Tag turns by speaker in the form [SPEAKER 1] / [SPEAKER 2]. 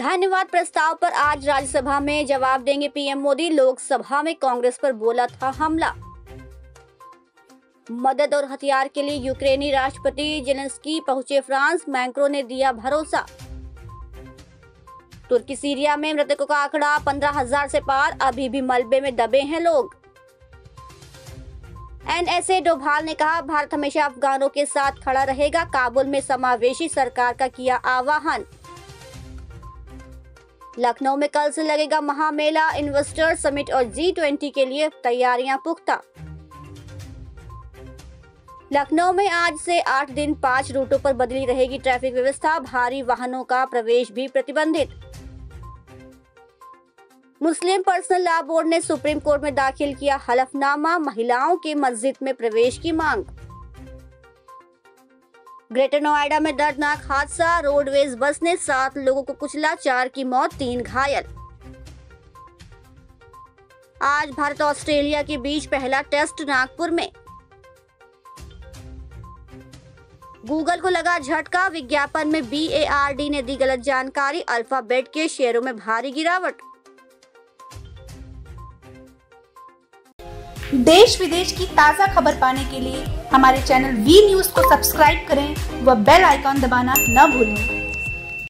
[SPEAKER 1] धन्यवाद प्रस्ताव पर आज राज्यसभा में जवाब देंगे पीएम मोदी। लोकसभा में कांग्रेस पर बोला था हमला। मदद और हथियार के लिए यूक्रेनी राष्ट्रपति जेलेंस्की पहुँचे फ्रांस। मैक्रो ने दिया भरोसा। तुर्की सीरिया में मृतकों का आंकड़ा पंद्रह हज़ार से पार। अभी भी मलबे में दबे हैं लोग। एनएसए डोभाल ने कहा, भारत हमेशा अफगानों के साथ खड़ा रहेगा। काबुल में समावेशी सरकार का किया आह्वान। लखनऊ में कल से लगेगा महामेला, इन्वेस्टर समिट और जी ट्वेंटी के लिए तैयारियाँ पुख्ता। लखनऊ में आज से आठ दिन पाँच रूटों पर बदली रहेगी ट्रैफ़िक व्यवस्था, भारी वाहनों का प्रवेश भी प्रतिबंधित। मुस्लिम पर्सनल लॉ बोर्ड ने सुप्रीम कोर्ट में दाखिल किया हलफनामा, महिलाओं के मस्जिद में प्रवेश की मांग। ग्रेटर नोएडा में दर्दनाक हादसा, रोडवेज़ बस ने सात लोगों को कुचला, चार की मौत, तीन घायल। आज भारत ऑस्ट्रेलिया के बीच पहला टेस्ट नागपुर में। गूगल को लगा झटका, विज्ञापन में बी ने दी गलत जानकारी, अल्फ़ाबेट के शेयरों में भारी गिरावट।
[SPEAKER 2] देश विदेश की ताज़ा खबर पाने के लिए हमारे चैनल वी न्यूज़ को सब्सक्राइब करें व बेल आइकॉन दबाना न भूलें।